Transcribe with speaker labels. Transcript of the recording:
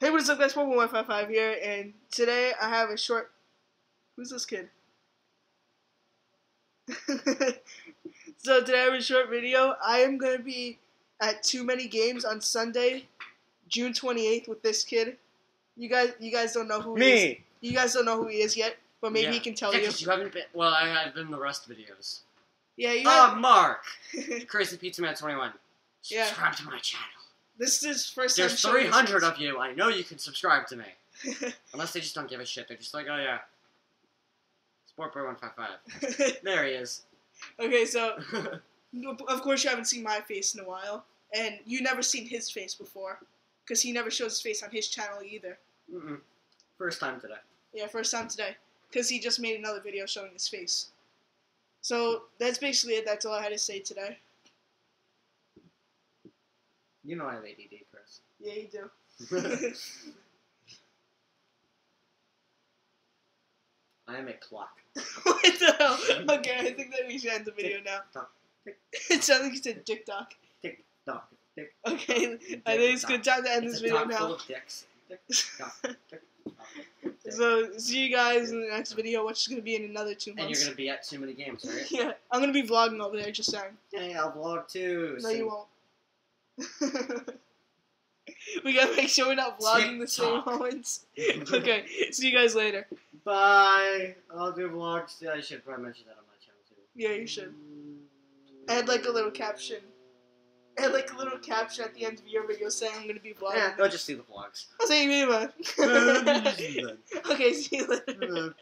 Speaker 1: Hey, what is up, guys? Purple One Five Five here, and today I have a short. Who's this kid? so today I have a short video. I am gonna be at Too Many Games on Sunday, June twenty eighth, with this kid. You guys, you guys don't know who he is.
Speaker 2: Me.
Speaker 1: You guys don't know who he is yet, but maybe
Speaker 3: Yeah.
Speaker 1: he can tell
Speaker 3: yeah,
Speaker 1: you.
Speaker 3: 'cause you haven't been. Well, I have been in the rest videos.
Speaker 1: Yeah, you.
Speaker 3: Oh,
Speaker 1: have-
Speaker 3: Mark, Crazy Pizza Man 21.
Speaker 1: Yeah.
Speaker 3: Subscribe to my channel.
Speaker 1: This is first time.
Speaker 3: There's 300 of you. I know you can subscribe to me. Unless they just don't give a shit. They're just like, oh yeah. Sportboy 155. There he is.
Speaker 1: okay, so of course you haven't seen my face in a while, and you never seen his face before, because he never shows his face on his channel either.
Speaker 3: Mm-mm. First time today.
Speaker 1: Yeah, first time today, because he just made another video showing his face. So that's basically it. That's all I had to say today.
Speaker 3: You know I have ADD, Chris.
Speaker 1: Yeah, you do.
Speaker 3: I am a clock.
Speaker 1: what the hell? Okay, I think that we should end the video now.
Speaker 3: Tick-
Speaker 1: It sounded like you said dick doc.
Speaker 3: Tick tock. Tick.
Speaker 1: Okay, I think it's a good time to end
Speaker 3: It's
Speaker 1: this video
Speaker 3: dock full of dicks. Tick tock. Tick tock.
Speaker 1: So see you guys in the next video, which is gonna be in another two months.
Speaker 3: And you're gonna be at too many games, right?
Speaker 1: Yeah, I'm gonna be vlogging over there. Just saying.
Speaker 3: Hey, I'll vlog too.
Speaker 1: No,
Speaker 3: Sing-
Speaker 1: you won't. we gotta make sure we're not vlogging the same moments. okay, see you guys later.
Speaker 3: Bye. I'll do vlogs. Yeah, I should probably mention that on my channel too.
Speaker 1: Yeah, you should. Add like a little caption. Add like a little caption at the end of your video saying I'm gonna be vlogging.
Speaker 3: Yeah, they'll just see the vlogs.
Speaker 1: I'll say you.
Speaker 3: Uh,
Speaker 1: okay, see you later.